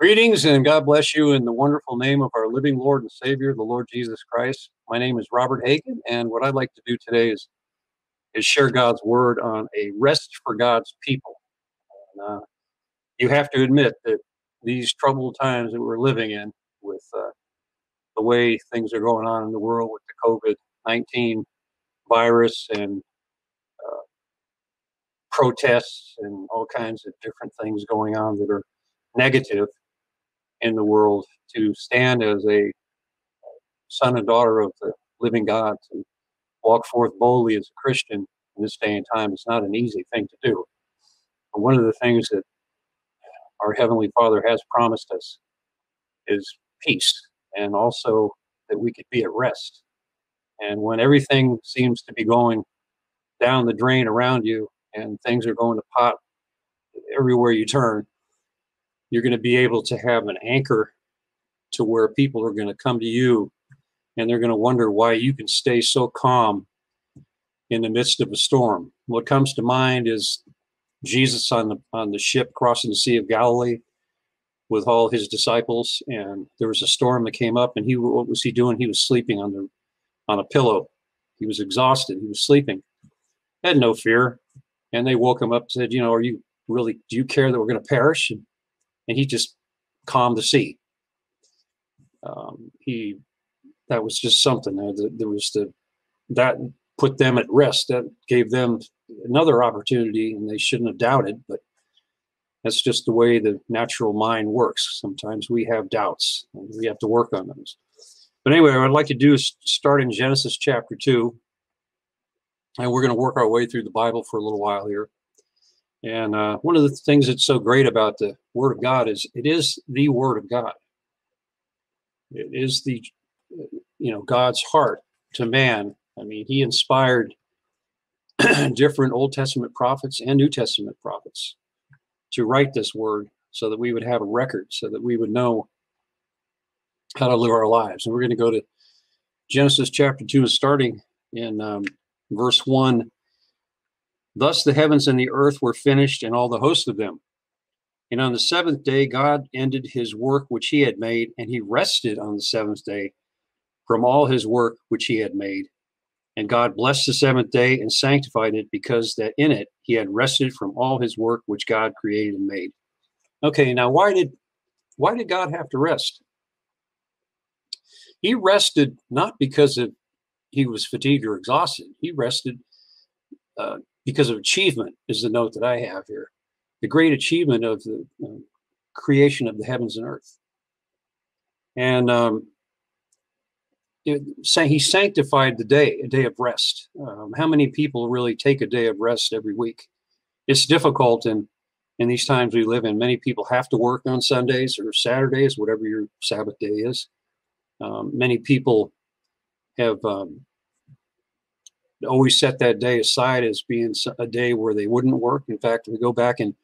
Greetings and God bless you in the wonderful name of our living Lord and Savior, the Lord Jesus Christ. My name is Robert Hagen, and what I'd like to do today is is share God's word on a rest for God's people. And, uh, you have to admit that these troubled times that we're living in, with uh, the way things are going on in the world with the COVID nineteen virus and uh, protests and all kinds of different things going on that are negative in the world to stand as a uh, son and daughter of the living God, to walk forth boldly as a Christian in this day and time is not an easy thing to do. But one of the things that uh, our Heavenly Father has promised us is peace and also that we could be at rest. And when everything seems to be going down the drain around you and things are going to pot everywhere you turn, you're going to be able to have an anchor to where people are going to come to you and they're going to wonder why you can stay so calm in the midst of a storm. What comes to mind is Jesus on the on the ship crossing the Sea of Galilee with all his disciples, and there was a storm that came up, and he what was he doing? He was sleeping on the on a pillow. He was exhausted. He was sleeping. Had no fear, and they woke him up and said, "You know, are you really? Do you care that we're going to perish?" And and he just calmed the sea. Um, he that was just something there. There was the that put them at rest. That gave them another opportunity, and they shouldn't have doubted. But that's just the way the natural mind works. Sometimes we have doubts, and we have to work on those. But anyway, what I'd like to do is start in Genesis chapter two, and we're going to work our way through the Bible for a little while here. And uh, one of the things that's so great about the Word of God is it is the Word of God. It is the, you know, God's heart to man. I mean, He inspired different Old Testament prophets and New Testament prophets to write this Word so that we would have a record, so that we would know how to live our lives. And we're going to go to Genesis chapter 2, and starting in um, verse 1 Thus the heavens and the earth were finished, and all the host of them. And on the seventh day, God ended his work which he had made, and he rested on the seventh day from all his work which he had made. And God blessed the seventh day and sanctified it, because that in it he had rested from all his work which God created and made. Okay, now why did why did God have to rest? He rested not because of he was fatigued or exhausted. He rested uh, because of achievement is the note that I have here. The great achievement of the uh, creation of the heavens and earth. And um, it, say he sanctified the day, a day of rest. Um, how many people really take a day of rest every week? It's difficult in in these times we live in. Many people have to work on Sundays or Saturdays, whatever your Sabbath day is. Um, many people have um, always set that day aside as being a day where they wouldn't work. In fact, if we go back in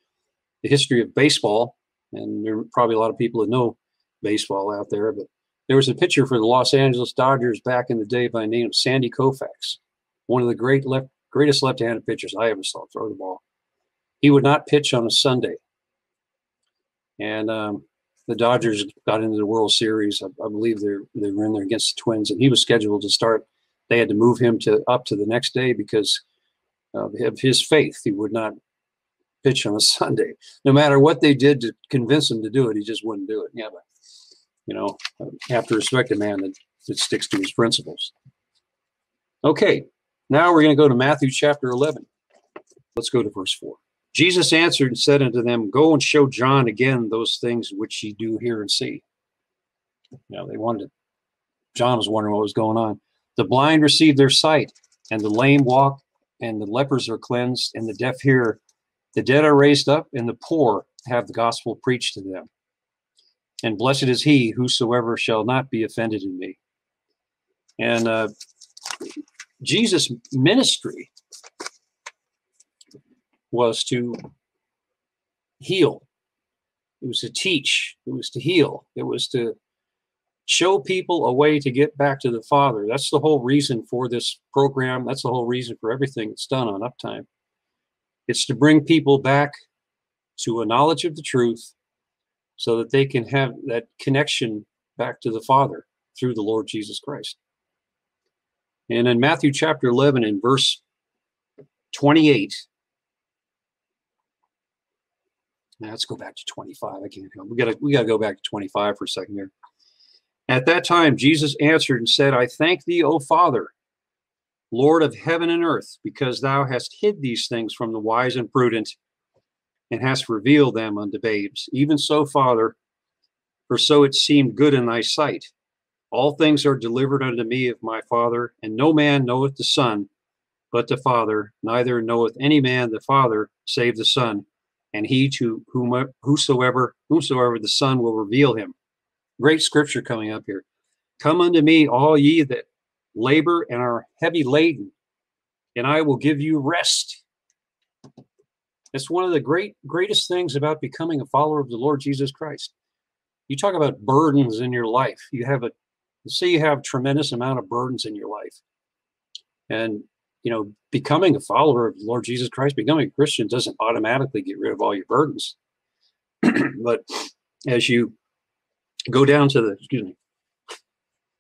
the history of baseball, and there are probably a lot of people that know baseball out there, but there was a pitcher for the Los Angeles Dodgers back in the day by the name of Sandy Koufax, one of the great left, greatest left-handed pitchers I ever saw throw the ball. He would not pitch on a Sunday, and um, the Dodgers got into the World Series. I, I believe they they were in there against the Twins, and he was scheduled to start they had to move him to up to the next day because of his faith. He would not pitch on a Sunday, no matter what they did to convince him to do it. He just wouldn't do it. Yeah, but you know, have to respect a man that, that sticks to his principles. Okay, now we're going to go to Matthew chapter 11. Let's go to verse 4. Jesus answered and said unto them, Go and show John again those things which ye do hear and see. Know, they wanted, John was wondering what was going on. The blind receive their sight, and the lame walk, and the lepers are cleansed, and the deaf hear. The dead are raised up, and the poor have the gospel preached to them. And blessed is he whosoever shall not be offended in me. And uh, Jesus' ministry was to heal. It was to teach. It was to heal. It was to show people a way to get back to the Father. That's the whole reason for this program. That's the whole reason for everything that's done on Uptime. It's to bring people back to a knowledge of the truth so that they can have that connection back to the Father through the Lord Jesus Christ. And in Matthew chapter 11, in verse 28, now let's go back to 25. I can't help. We gotta we gotta go back to 25 for a second here. At that time, Jesus answered and said, I thank thee, O Father, Lord of heaven and earth, because thou hast hid these things from the wise and prudent, and hast revealed them unto babes. Even so, Father, for so it seemed good in thy sight. All things are delivered unto me of my Father, and no man knoweth the Son but the Father, neither knoweth any man the Father save the Son, and he to whom whosoever whosoever the Son will reveal him. Great scripture coming up here. Come unto me, all ye that labor and are heavy laden, and I will give you rest. That's one of the great greatest things about becoming a follower of the Lord Jesus Christ. You talk about burdens in your life. You have a say you have tremendous amount of burdens in your life. And you know, becoming a follower of the Lord Jesus Christ, becoming a Christian doesn't automatically get rid of all your burdens. but as you go down to the, excuse me,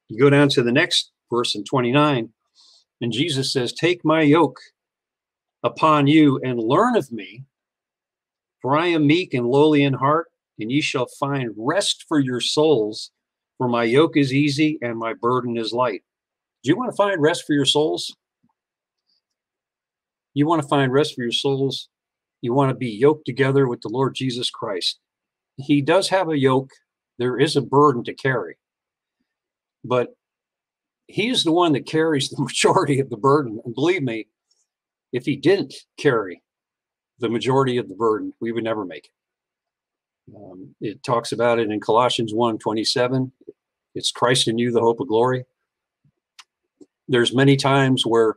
you go down to the next verse in 29, and Jesus says, Take my yoke upon you and learn of me, for I am meek and lowly in heart, and ye shall find rest for your souls, for my yoke is easy and my burden is light. Do you want to find rest for your souls? You want to find rest for your souls. You want to be yoked together with the Lord Jesus Christ. He does have a yoke. There is a burden to carry. But he is the one that carries the majority of the burden. And believe me, if he didn't carry the majority of the burden, we would never make it. Um, it talks about it in Colossians 1 27. It's Christ in you, the hope of glory. There's many times where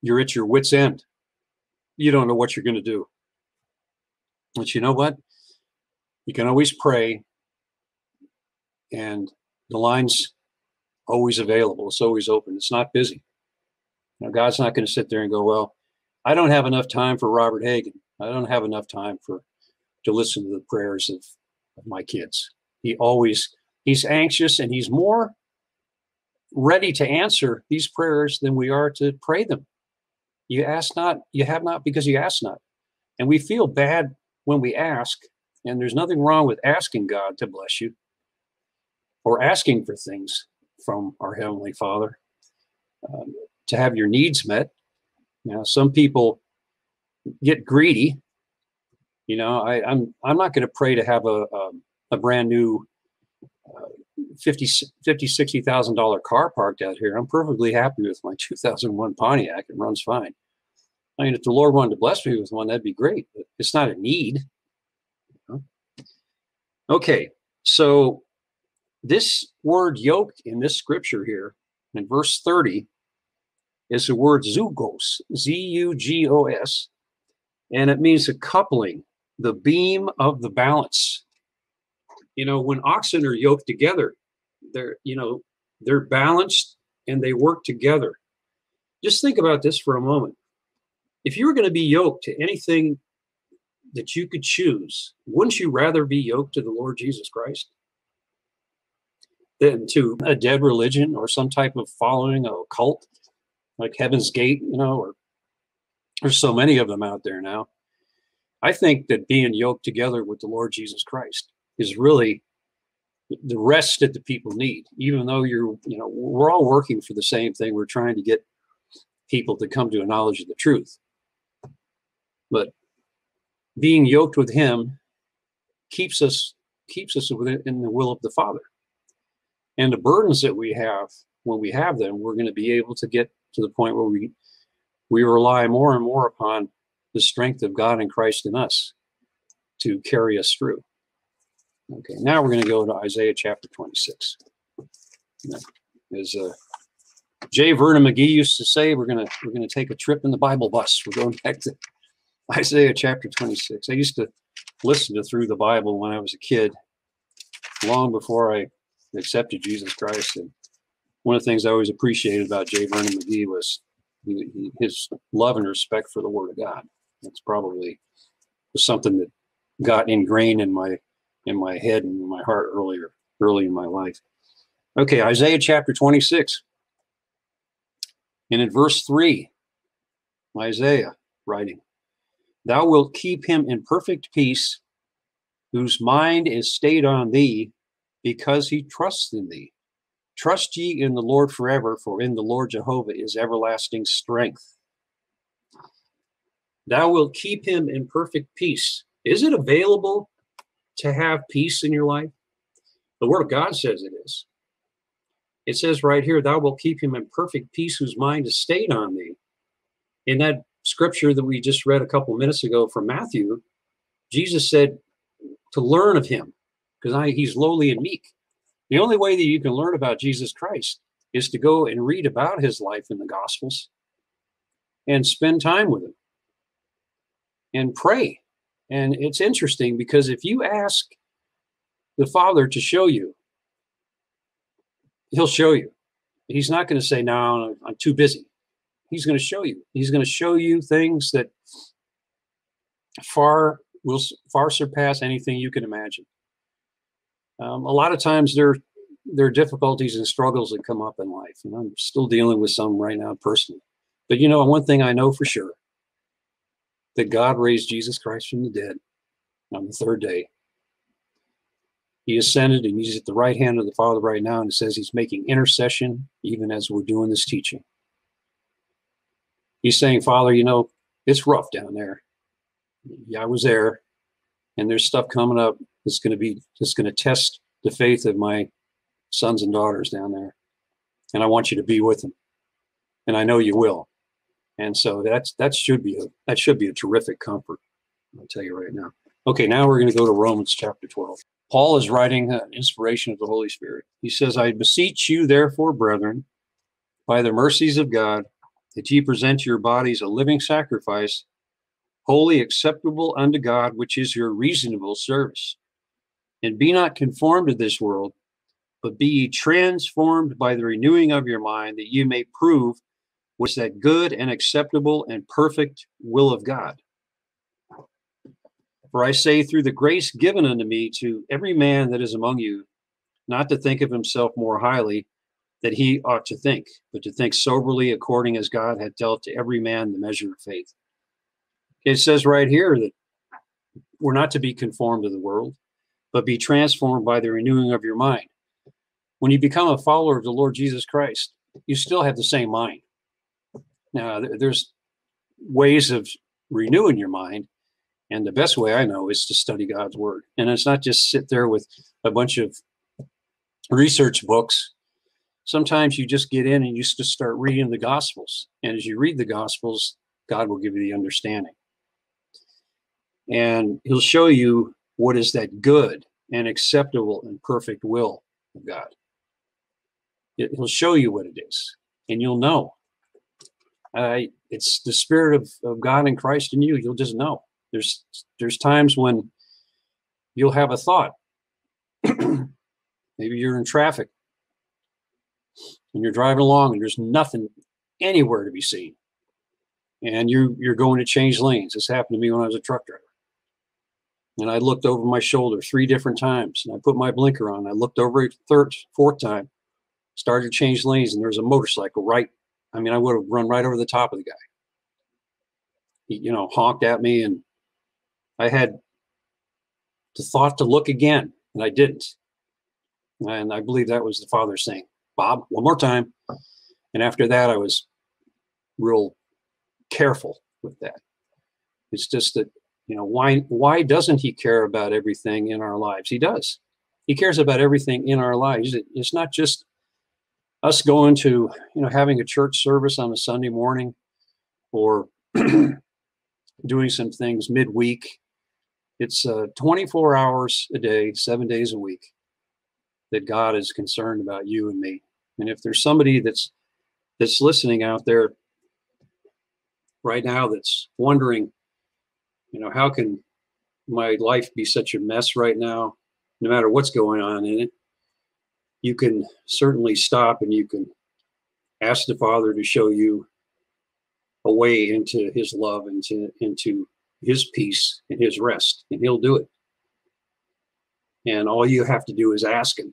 you're at your wits' end. You don't know what you're going to do. But you know what? You can always pray, and the line's always available. It's always open. It's not busy. Now, God's not going to sit there and go, "Well, I don't have enough time for Robert Hagen. I don't have enough time for to listen to the prayers of, of my kids." He always he's anxious and he's more ready to answer these prayers than we are to pray them. You ask not, you have not because you ask not. And we feel bad when we ask, and there's nothing wrong with asking God to bless you or asking for things from our Heavenly Father um, to have your needs met. Now, some people get greedy. You know, I, am I'm, I'm not going to pray to have a, a, a brand new uh, 50, 50 60,000 dollar car parked out here. I'm perfectly happy with my 2001 Pontiac. It runs fine. I mean, if the Lord wanted to bless me with one, that'd be great. But it's not a need. Okay, so this word yoke in this scripture here in verse 30 is the word zugos, Z U G O S, and it means a coupling, the beam of the balance. You know, when oxen are yoked together, they're, you know, they're balanced and they work together. Just think about this for a moment if you were going to be yoked to anything that you could choose, wouldn't you rather be yoked to the Lord Jesus Christ than to a dead religion or some type of following a cult like Heaven's Gate, you know, or there's so many of them out there now. I think that being yoked together with the Lord Jesus Christ is really the rest that the people need, even though you're, you know, we're all working for the same thing. We're trying to get people to come to a knowledge of the truth. But being yoked with Him keeps us keeps us in the will of the Father. And the burdens that we have when we have them, we're going to be able to get to the point where we we rely more and more upon the strength of God and Christ in us to carry us through. Okay, now we're going to go to Isaiah chapter 26. As uh, J. Vernon McGee used to say, we're going to we're going to take a trip in the Bible bus. We're going back to Isaiah chapter 26. I used to listen to through the Bible when I was a kid, long before I accepted Jesus Christ. And one of the things I always appreciated about J. Vernon McGee was his love and respect for the Word of God. That's probably something that got ingrained in my in my head and in my heart earlier, early in my life. Okay, Isaiah chapter 26. And in verse 3, Isaiah writing, Thou wilt keep him in perfect peace, whose mind is stayed on thee, because he trusts in thee. Trust ye in the Lord forever, for in the Lord Jehovah is everlasting strength. Thou wilt keep him in perfect peace. Is it available to have peace in your life? The Word of God says it is. It says right here, Thou wilt keep him in perfect peace whose mind is stayed on thee. In that scripture that we just read a couple minutes ago from Matthew, Jesus said to learn of him because he's lowly and meek. The only way that you can learn about Jesus Christ is to go and read about his life in the Gospels and spend time with him and pray. And it's interesting because if you ask the Father to show you, he'll show you. He's not going to say, No, I'm too busy. He's going to show you. He's going to show you things that far will far surpass anything you can imagine. Um, a lot of times there there are difficulties and struggles that come up in life, and I'm still dealing with some right now personally. But you know, one thing I know for sure that God raised Jesus Christ from the dead on the third day. He ascended and he's at the right hand of the Father right now, and it says he's making intercession even as we're doing this teaching. He's saying, Father, you know, it's rough down there. Yeah, I was there, and there's stuff coming up that's going to be that's going to test the faith of my sons and daughters down there. And I want you to be with them. And I know you will. And so that's that should be a that should be a terrific comfort. I'll tell you right now. Okay, now we're going to go to Romans chapter 12. Paul is writing an inspiration of the Holy Spirit. He says, I beseech you, therefore, brethren, by the mercies of God, that ye present your bodies a living sacrifice, wholly acceptable unto God, which is your reasonable service. And be not conformed to this world, but be ye transformed by the renewing of your mind, that you may prove what's that good and acceptable and perfect will of God. For I say, through the grace given unto me to every man that is among you, not to think of himself more highly that he ought to think, but to think soberly according as God had dealt to every man the measure of faith. It says right here that we're not to be conformed to the world, but be transformed by the renewing of your mind. When you become a follower of the Lord Jesus Christ, you still have the same mind. Now, there's ways of renewing your mind, and the best way I know is to study God's Word. And it's not just sit there with a bunch of research books. Sometimes you just get in and you just start reading the Gospels. And as you read the Gospels, God will give you the understanding. And He'll show you what is that good and acceptable and perfect will of God. It, he'll show you what it is, and you'll know. Uh, it's the spirit of, of God and Christ in you. You'll just know. There's there's times when you'll have a thought. Maybe you're in traffic and you're driving along and there's nothing anywhere to be seen. And you you're going to change lanes. This happened to me when I was a truck driver. And I looked over my shoulder three different times and I put my blinker on. I looked over it third, fourth time started to change lanes, and there was a motorcycle right. I mean, I would have run right over the top of the guy. He, you know, honked at me, and I had the thought to look again, and I didn't. And I believe that was the father saying, Bob, one more time. And after that, I was real careful with that. It's just that, you know, why why doesn't he care about everything in our lives? He does. He cares about everything in our lives. It's not just us going to you know having a church service on a sunday morning or doing some things midweek it's uh, 24 hours a day seven days a week that god is concerned about you and me and if there's somebody that's that's listening out there right now that's wondering you know how can my life be such a mess right now no matter what's going on in it you can certainly stop and you can ask the Father to show you a way into His love, into into His peace and His rest, and He'll do it. And all you have to do is ask Him.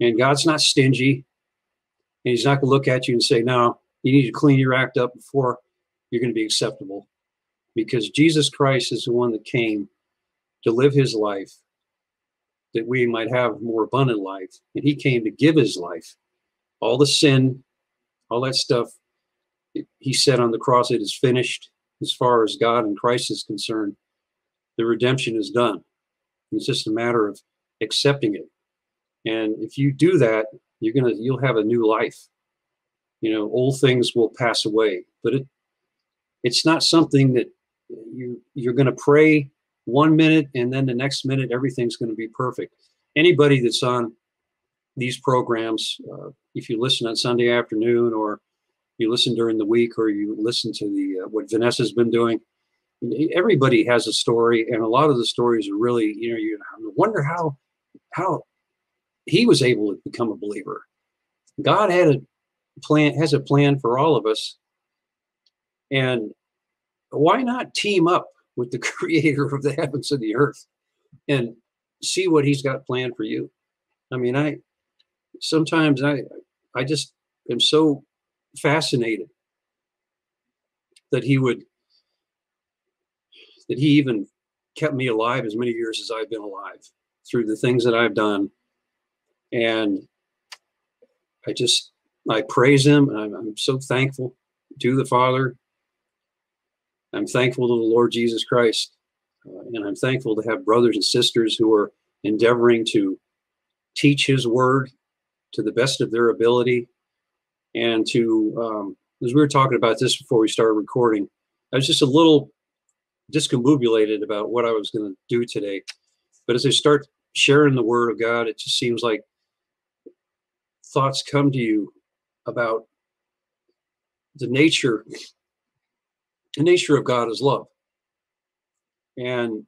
And God's not stingy. And He's not going to look at you and say, no, you need to clean your act up before you're going to be acceptable. Because Jesus Christ is the one that came to live His life that we might have more abundant life. And He came to give His life. All the sin, all that stuff, He said on the cross, it is finished as far as God and Christ is concerned. The redemption is done. It's just a matter of accepting it. And if you do that, you're gonna you'll have a new life. You know, old things will pass away, but it it's not something that you you're gonna pray one minute and then the next minute everything's going to be perfect. Anybody that's on these programs, uh, if you listen on Sunday afternoon or you listen during the week or you listen to the uh, what Vanessa's been doing, everybody has a story, and a lot of the stories are really, you know, you wonder how how he was able to become a believer. God had a plan, has a plan for all of us, and why not team up with the creator of the heavens and the earth and see what he's got planned for you? I mean, I sometimes I I just am so fascinated that he would that he even kept me alive as many years as I've been alive through the things that I've done. And I just, I praise him. I'm, I'm so thankful to the Father. I'm thankful to the Lord Jesus Christ. Uh, and I'm thankful to have brothers and sisters who are endeavoring to teach his word to the best of their ability and to, um, as we were talking about this before we started recording, I was just a little discombobulated about what I was going to do today. But as I start sharing the word of God, it just seems like thoughts come to you about the nature the nature of God is love and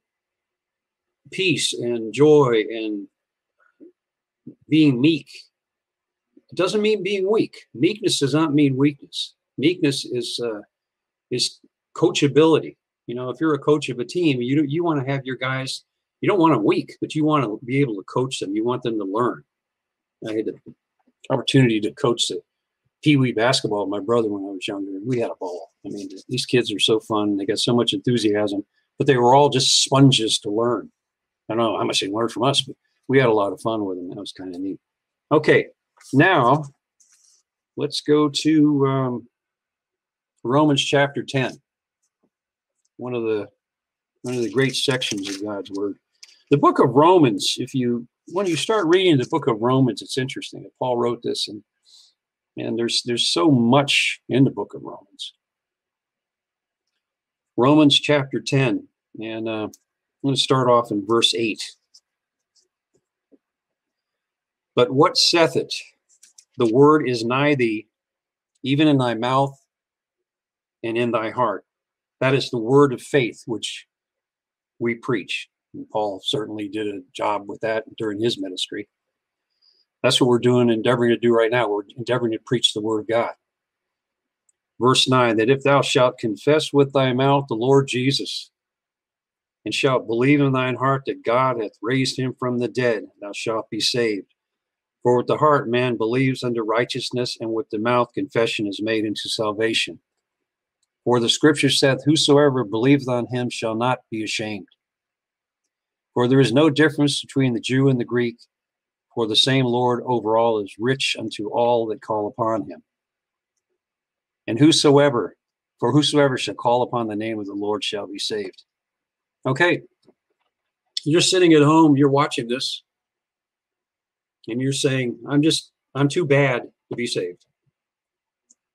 peace and joy and being meek. It doesn't mean being weak. Meekness does not mean weakness. Meekness is uh, is coachability. You know, if you're a coach of a team, you you want to have your guys. You don't want them weak, but you want to be able to coach them. You want them to learn. I had the opportunity to coach the Pee Wee basketball my brother when I was younger, we had a ball. I mean, these kids are so fun. They got so much enthusiasm, but they were all just sponges to learn. I don't know how much they learned from us, but we had a lot of fun with them. That was kind of neat. Okay, now let's go to um, Romans chapter 10 one of the one of the great sections of God's Word. The book of Romans, if you when you start reading the book of Romans, it's interesting. Paul wrote this, and and there's there's so much in the book of Romans. Romans chapter 10, and uh, I'm going to start off in verse 8. But what saith it? The word is nigh thee, even in thy mouth and in thy heart. That is the word of faith which we preach. And Paul certainly did a job with that during his ministry. That's what we're doing, endeavoring to do right now. We're endeavoring to preach the word of God. Verse 9 that if thou shalt confess with thy mouth the Lord Jesus, and shalt believe in thine heart that God hath raised him from the dead, thou shalt be saved. For with the heart man believes unto righteousness, and with the mouth confession is made unto salvation. For the scripture saith, Whosoever believeth on him shall not be ashamed. For there is no difference between the Jew and the Greek, for the same Lord over all is rich unto all that call upon him. And whosoever, for whosoever shall call upon the name of the Lord shall be saved. Okay, you're sitting at home, you're watching this, and you're saying, I'm just, I'm too bad to be saved.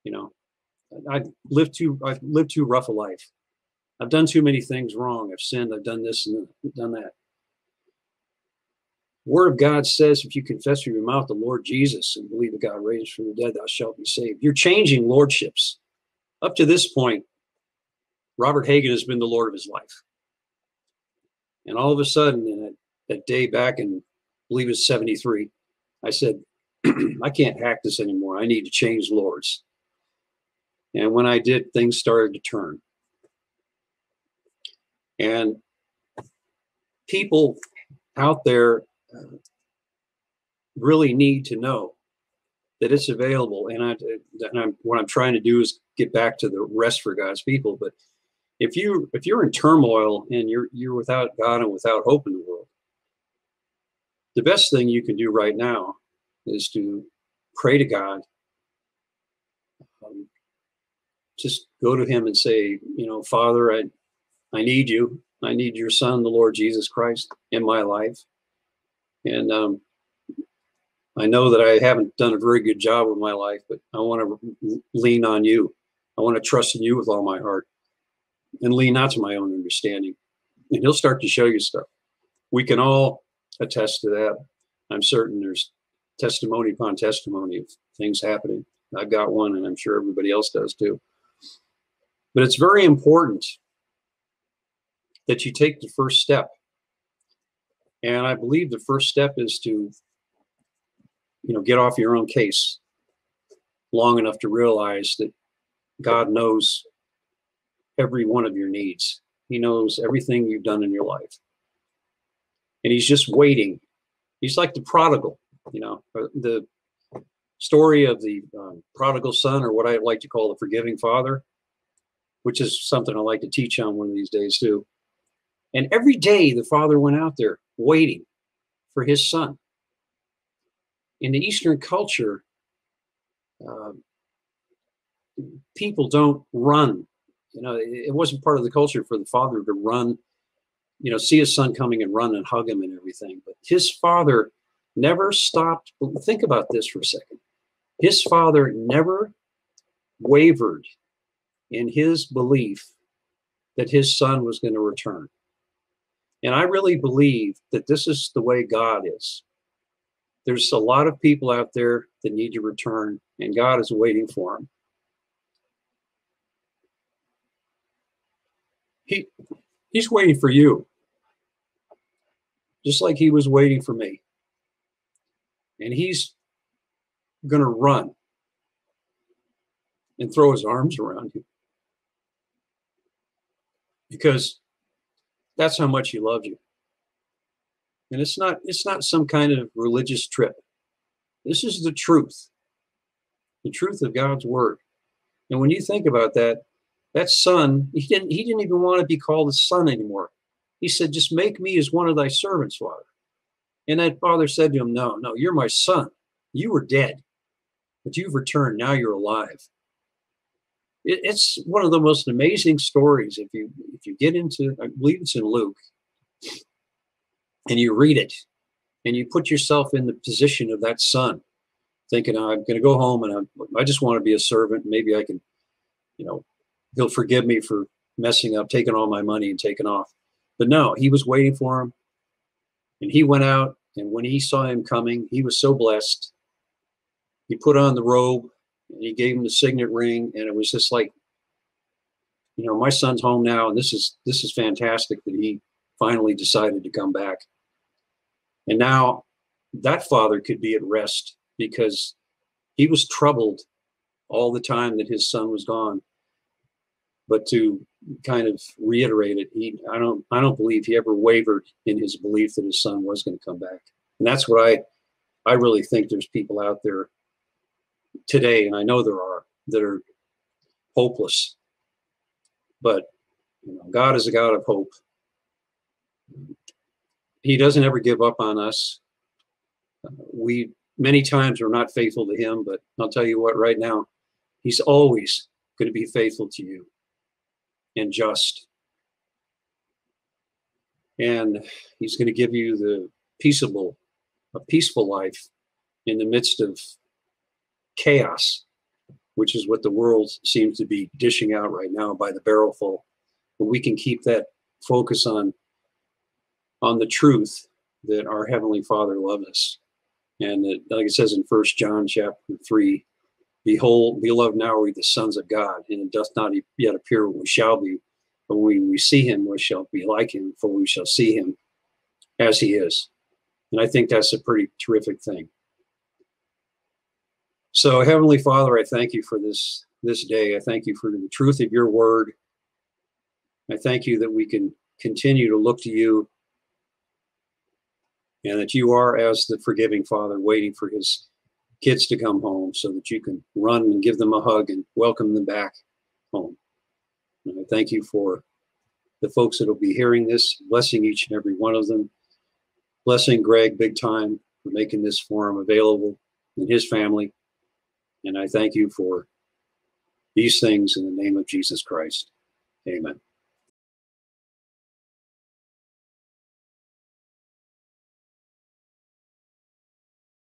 You know, I've lived too I've lived too rough a life. I've done too many things wrong. I've sinned. I've done this and done that. Word of God says, if you confess with your mouth the Lord Jesus and believe that God raised from the dead, thou shalt be saved. You're changing lordships. Up to this point, Robert Hagen has been the Lord of his life. And all of a sudden, that, that day back in, I believe it's 73, I said, I can't hack this anymore. I need to change lords. And when I did, things started to turn. And people out there really need to know that it's available. And I, and I'm, what I'm trying to do is get back to the rest for God's people. But if you if you're in turmoil and you're you're without God and without hope in the world, the best thing you can do right now is to pray to God. Um, just go to Him and say, you know, Father, I I need you. I need your Son, the Lord Jesus Christ, in my life. And um, I know that I haven't done a very good job with my life, but I want to lean on you. I want to trust in you with all my heart and lean not to my own understanding. And he'll start to show you stuff. We can all attest to that. I'm certain there's testimony upon testimony of things happening. I've got one, and I'm sure everybody else does too. But it's very important that you take the first step. And I believe the first step is to you know, get off your own case long enough to realize that God knows every one of your needs. He knows everything you've done in your life. And he's just waiting. He's like the prodigal, you know, the story of the um, prodigal son, or what I like to call the forgiving father, which is something I like to teach on one of these days too. And every day the father went out there waiting for his son in the Eastern culture, uh, people don't run. You know, it, it, wasn't part of the culture for the father to run, you know, see his son coming and run and hug him and everything. But his father never stopped. Think about this for a second. His father never wavered in his belief that his son was going to return. And I really believe that this is the way God is there's a lot of people out there that need to return, and God is waiting for them. He, he's waiting for you, just like he was waiting for me. And he's going to run and throw his arms around you because that's how much he loves you. And it's not it's not some kind of religious trip. This is the truth. The truth of God's word. And when you think about that, that son, he didn't he didn't even want to be called a son anymore. He said, just make me as one of thy servants, Father. And that father said to him, No, no, you're my son. You were dead, but you've returned. Now you're alive. It, it's one of the most amazing stories. If you if you get into, I believe it's in Luke, and you read it and you put yourself in the position of that son thinking oh, i'm going to go home and I'm, i just want to be a servant. Maybe i can you know he'll forgive me for messing up taking all my money and taking off. But no he was waiting for him and he went out and when he saw him coming he was so blessed. He put on the robe and he gave him the signet ring and it was just like you know my son's home now and this is this is fantastic that he finally decided to come back. And now that father could be at rest because he was troubled all the time that his son was gone. But to kind of reiterate it, he I don't I don't believe he ever wavered in his belief that his son was going to come back. And that's what I I really think there's people out there today, and I know there are that are hopeless. But you know, God is a God of hope, he doesn't ever give up on us. we many times are not faithful to him, but I'll tell you what, right now, he's always going to be faithful to you and just. And he's going to give you the peaceable, a peaceful life in the midst of chaos, which is what the world seems to be dishing out right now by the barrelful. But we can keep that focus on on the truth that our heavenly Father loves us, and that, like it says in First John chapter three, "Behold, beloved, now are we the sons of God, and it doth not yet appear what we shall be, but when we see Him, we shall be like Him, for we shall see Him as He is." And I think that's a pretty terrific thing. So, Heavenly Father, I thank you for this this day. I thank you for the truth of your word. I thank you that we can continue to look to you and that you are as the forgiving father waiting for his kids to come home so that you can run and give them a hug and welcome them back home. And I thank you for the folks that will be hearing this, blessing each and every one of them, blessing Greg big time for making this forum available and his family. And I thank you for these things in the name of Jesus Christ. Amen.